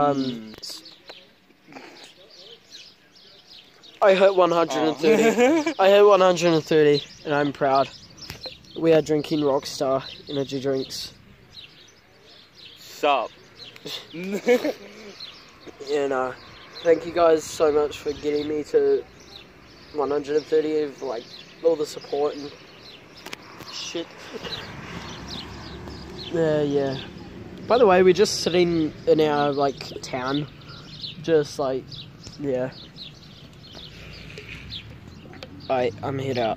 Um, I hit 130. I hit 130, and I'm proud. We are drinking Rockstar energy drinks. Sup? Yeah, no. Thank you guys so much for getting me to 130 of like all the support and shit. Yeah, yeah. By the way, we're just sitting in our like town, just like, yeah. Alright, I'm head out.